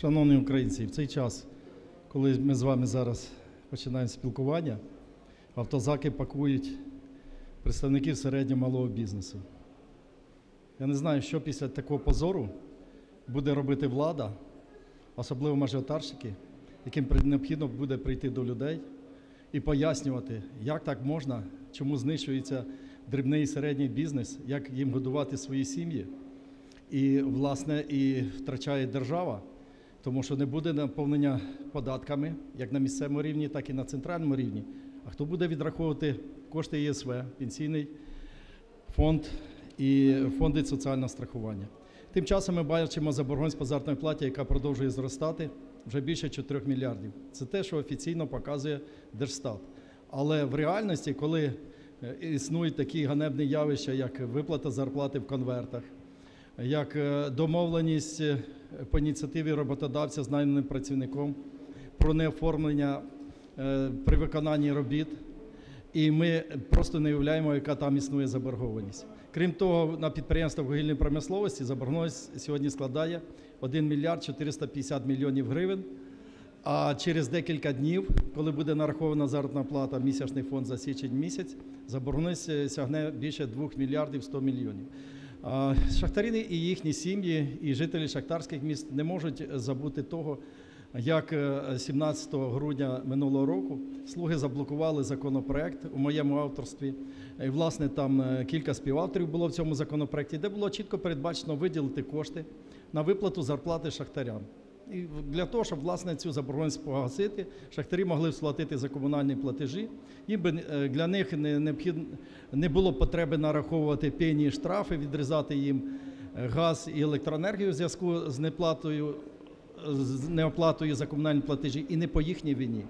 Шановні українці, в цей час, коли ми з вами зараз починаємо спілкування, автозаки пакують представників середнього малого бізнесу. Я не знаю, що після такого позору буде робити влада, особливо мажоритарщики, яким необхідно буде прийти до людей і пояснювати, як так можна, чому знищується дрібний і середній бізнес, як їм годувати свої сім'ї. І, власне, і втрачає держава, тому що не буде наповнення податками як на місцевому рівні, так і на центральному рівні. А хто буде відраховувати кошти ЄСВ, пенсійний фонд і фонди соціального страхування? Тим часом ми бачимо заборгованість заробітній платі, яка продовжує зростати вже більше 4 мільярдів. Це те, що офіційно показує Держстат. Але в реальності, коли е, існують такі ганебні явища, як виплата зарплати в конвертах, як е, домовленість е, по ініціативі роботодавця з найманим працівником про неоформлення е, при виконанні робіт, і ми просто не уявляємо, яка там існує заборгованість. Крім того, на підприємствах вугільної промисловості заборгованість сьогодні складає 1 мільярд 450 мільйонів гривень. А через декілька днів, коли буде нарахована заробітна плата, місячний фонд за січень місяць, заборгованість сягне більше 2 мільярдів 100 мільйонів. Шахтарі і їхні сім'ї, і жителі шахтарських міст не можуть забути того, як е, 17 грудня минулого року слуги заблокували законопроект у моєму авторстві. І, власне, там е, кілька співавторів було в цьому законопроекті, де було чітко передбачено виділити кошти на виплату зарплати шахтарям. Для того, щоб власне цю заборгованість погасити, шахтарі могли сплатити за комунальні платежі. Їм би е, для них не необхідно не було потреби нараховувати пені штрафи, відрізати їм е, газ і електроенергію в зв'язку з неплатою, з неоплатою за комунальні платежі, і не по їхній вині.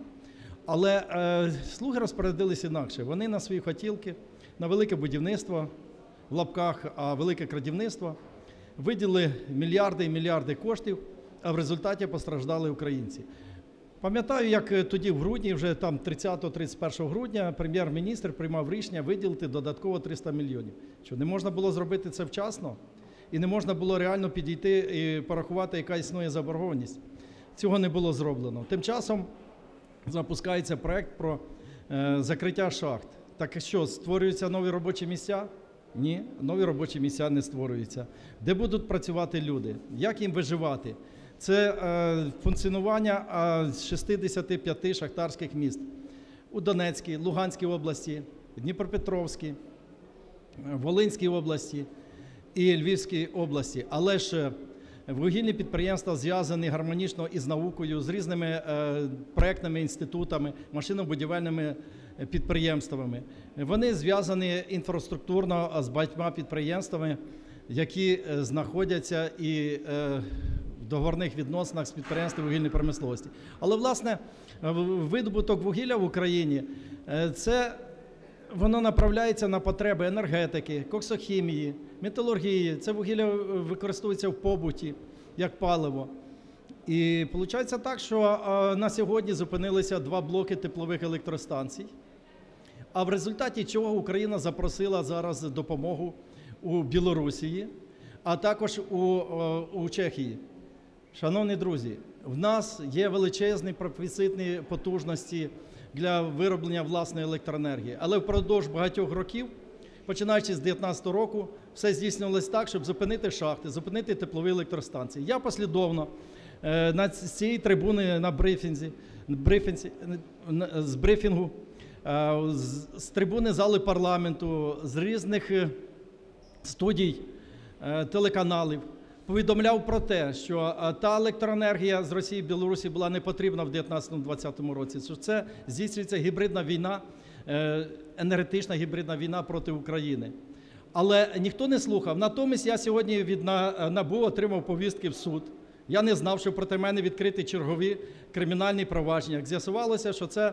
Але е, слуги розпорядилися інакше. Вони на свої хотілки, на велике будівництво в лапках, а велике крадівництво виділи мільярди і мільярди коштів, а в результаті постраждали українці. Пам'ятаю, як е, тоді в грудні, вже там 30-31 грудня, прем'єр-міністр приймав рішення виділити додатково 300 мільйонів. Що не можна було зробити це вчасно, і не можна було реально підійти і порахувати, яка існує заборгованість. Цього не було зроблено. Тим часом запускається проект про е, закриття шахт. Так що створюються нові робочі місця? Ні, нові робочі місця не створюються. Де будуть працювати люди? Як їм виживати? Це е, функціонування е, 65 шахтарських міст у Донецькій, Луганській області, Дніпропетровській, е, Волинській області і Львівській області. Але ж е, вугільні підприємства зв'язані гармонічно із наукою, з різними е, проектними інститутами, машинобудівельними е, підприємствами. Вони зв'язані інфраструктурно з багатьма підприємствами, які е, знаходяться і е, договорних відносинах з підприємствами вугільної промисловості. Але власне видобуток вугілля в Україні е, це воно направляється на потреби енергетики, коксохімії, металургії. Це вугілля е, використовується в побуті як паливо. І виходить так, що е, на сьогодні зупинилися два блоки теплових електростанцій. А в результаті чого Україна запросила зараз допомогу у Білорусії, а також у, у Чехії. Шановні друзі, в нас є величезні профіцитні потужності для вироблення власної електроенергії, але впродовж багатьох років, починаючи з 2019 року, все здійснювалося так, щоб зупинити шахти, зупинити теплові електростанції. Я послідовно е, на ц- з цієї трибуни на брифінзі, брифінзі, з брифінгу, е, з, трибуни зали парламенту, з різних е, студій, телеканалів повідомляв про те, що е, та електроенергія з Росії і Білорусі була не потрібна в 2019-2020 році. Що це здійснюється гібридна війна, е, енергетична гібридна війна проти України. Але ніхто не слухав. Натомість я сьогодні від е, НАБУ отримав повістки в суд. Я не знав, що проти мене відкриті чергові кримінальні провадження. З'ясувалося, що це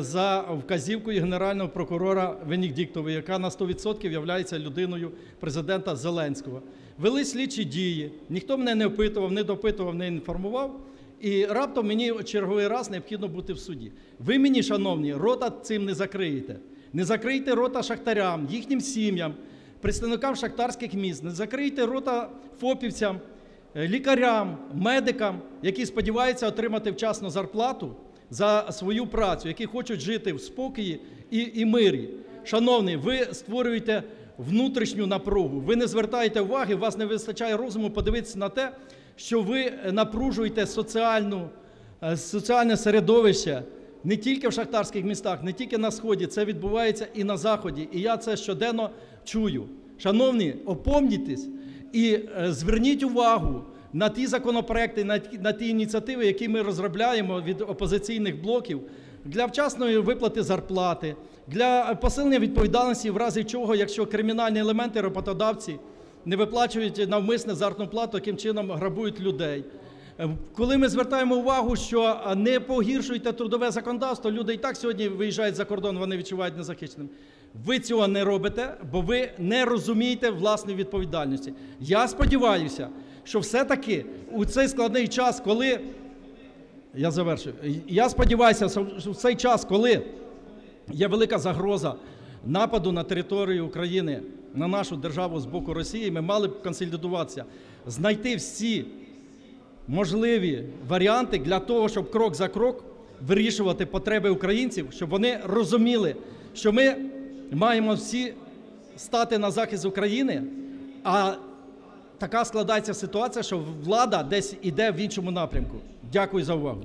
за вказівкою генерального прокурора Венедіктової, яка на 100% є людиною президента Зеленського. Вели слідчі дії, ніхто мене не опитував, не допитував, не інформував. І раптом мені черговий раз необхідно бути в суді. Ви мені, шановні, рота цим не закриєте. Не закрийте рота шахтарям, їхнім сім'ям, представникам шахтарських міст, не закрийте рота фопівцям, е, лікарям, медикам, які сподіваються отримати вчасно зарплату за свою працю, які хочуть жити в спокої і, і мирі. Шановні, ви створюєте внутрішню напругу. Ви не звертаєте уваги, у вас не вистачає розуму подивитися на те, що ви напружуєте соціальну, е, соціальне середовище не тільки в шахтарських містах, не тільки на сході, це відбувається і на заході. І я це щоденно чую. Шановні, опомнітесь і е, зверніть увагу на ті законопроекти, на ті, на ті ініціативи, які ми розробляємо від опозиційних блоків для вчасної виплати зарплати, для посилення відповідальності в разі чого, якщо кримінальні елементи роботодавці не виплачують навмисне заробітну плату, таким чином грабують людей. Коли ми звертаємо увагу, що не погіршуйте трудове законодавство, люди і так сьогодні виїжджають за кордон, вони відчувають незахищеним. Ви цього не робите, бо ви не розумієте власної відповідальності. Я сподіваюся, що все-таки у цей складний час, коли я завершую, я сподіваюся, що в цей час, коли є велика загроза нападу на територію України, на нашу державу з боку Росії, ми мали б консолідуватися, знайти всі можливі варіанти для того, щоб крок за крок вирішувати потреби українців, щоб вони розуміли, що ми маємо всі стати на захист України, а така складається ситуація, що влада десь іде в іншому напрямку. Дякую за увагу.